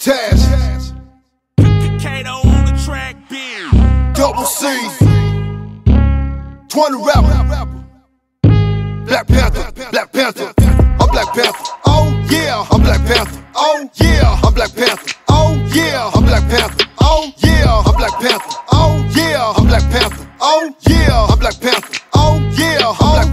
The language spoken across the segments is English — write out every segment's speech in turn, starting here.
Tash. Kato on the track, beer. Double C. 20 rapper. Black Panther, Black Panther. I'm Black Panther. Oh yeah, I'm Black Panther. Oh yeah, I'm Black Panther. Oh yeah, I'm Black Panther. Oh yeah, I'm Black Panther. Oh yeah, I'm Black Panther. Oh yeah, I'm Black Panther. Oh yeah, I'm Black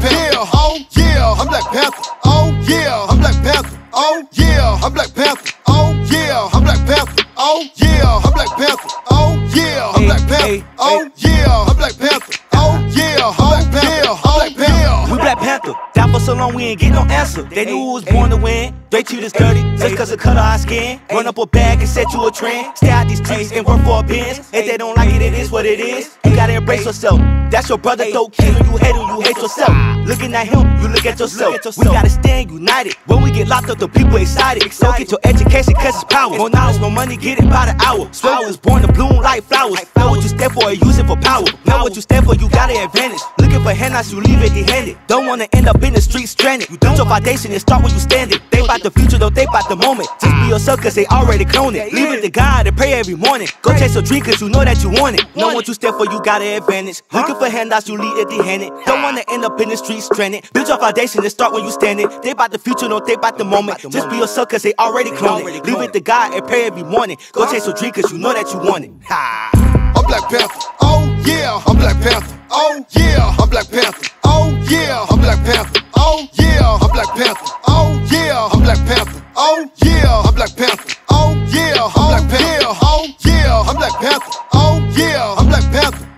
Panther. Oh yeah, I'm Black Panther. Oh yeah, I'm Black Panther. Black oh, Panther. We Black Panther. Down for so long, we ain't get no answer. They knew who was born to win. Straight to this dirty, just cause of color our skin. Run up a bag and set you a trend. Stay out these streets and work for a bins. If they don't like it, it is what it is. You gotta embrace yourself. That's your brother, though. Killing you, hate him, you hate yourself. Looking at him, you look at yourself. We gotta stand united. When we get locked up, the people excited. So get your education, cause it's power. More knowledge, more money, get it by the hour. Swear was born to bloom like flowers. Know what you stand for and use it for power. Know what you stand for, you got an advantage. Looking for handouts, you leave it handed. Don't wanna end up in the street stranded. You build your foundation and start where you standing. They about the future, don't think about the moment. Just be yourself, cause they already clone it. Leave it to God and pray every morning. Go chase your dream, cause you know that you want it. Know what you stand for, you got an advantage. Looking for handouts, you leave it handed. Don't wanna end up in the street stranded. Build your foundation and start when you standing. They about the future, don't think about the moment. Just be yourself, cause they already clone it. Leave it to God and pray every morning. Go chase your dream, cause you know that you want it. Ha. I'm Black Panther. Oh yeah, I'm Black Panther. Oh yeah, I'm Black Panther. Oh yeah, I'm Black Panther. Oh yeah, I'm Black Panther. Oh yeah, I'm Black Panther. Oh yeah, I'm Black Panther. Oh yeah, I'm Black Panther. Oh yeah, I'm Black Panther. Oh yeah, I'm Black Panther.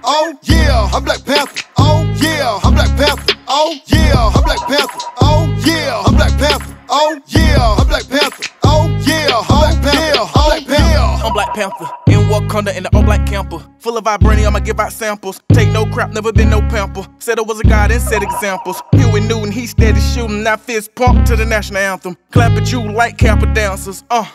Oh yeah, I'm Black Panther. Oh yeah, I'm Black Panther. Oh yeah, I'm Black Panther. Oh yeah, I'm Black Panther. Oh yeah, I'm Black Panther. Oh yeah, I'm Black Panther. Black Panther. I'm Black Panther. In Wakanda in the all black camper. Full of vibranium, I'ma give out samples. Take no crap, never been no pamper. Said I was a god and set examples. Huey Newton, he steady shooting. Now fist pump to the national anthem. Clap at you like Kappa dancers. Uh.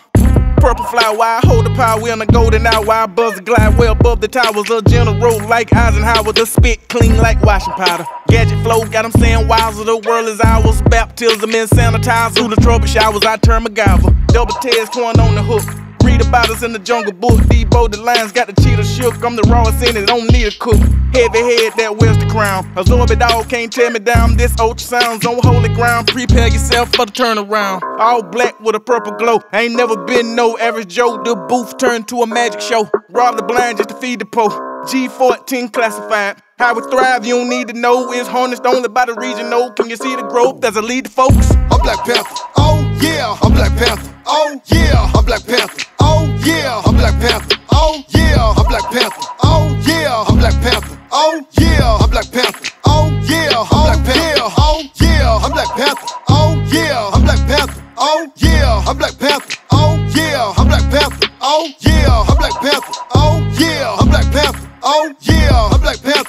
Purple fly wide, hold the power, we on the golden hour. why I buzz the glide way above the towers. A general like Eisenhower, the spit clean like washing powder. Gadget flow, got them saying wowzer, the world is ours. Baptism in sanitizer. Through the trouble showers, I turn MacGyver. Double tears corn on the hook. About us in the jungle book. Debo the lions got the cheetah shook. I'm the rawest in it, don't need a cook. Heavy head that wears the crown. Absorb it all, can't tear me down. This ultrasound's on holy ground. Prepare yourself for the turnaround. All black with a purple glow. Ain't never been no average Joe. The booth turned to a magic show. Rob the blind just to feed the poor. G14 classified. How we thrive, you don't need to know. It's harnessed only by the regional. Can you see the growth as I lead folks? oh yeah, I'm Black Panther, oh yeah, I'm Black Panther, oh yeah, I'm Black Panther, oh yeah, I'm Black Panther, oh yeah, I'm Black Panther, oh yeah, I'm Black Panther, oh yeah, I'm Black Panther, oh yeah, I'm Black Panther, oh yeah, I'm Black Panther, oh yeah, I'm Black Panther, oh yeah, I'm Black Panther, oh yeah, I'm Black Panther.